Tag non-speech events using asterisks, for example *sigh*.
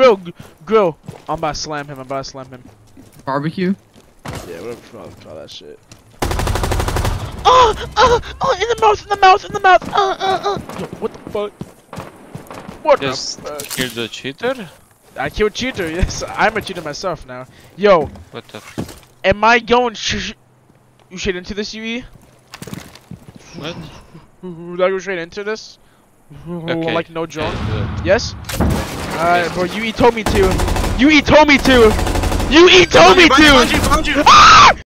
grill, grill. I'm about to slam him. I'm about to slam him. Barbecue. Yeah, whatever you want to call that shit. Oh, oh, oh, in the mouth, in the mouth, in the mouth. Uh, uh, uh. Yo, what the fuck? What Just the fuck? kill the cheater? I killed cheater. *laughs* Yes, I'm a cheater myself now. Yo, What the am I going sh sh you straight into this, UE? what? *laughs* Did I go straight into this? Okay. Like no joke. yeah, do it. Yes? Alright, bro, UE told me to. UE told me to! UE told me to! Ah!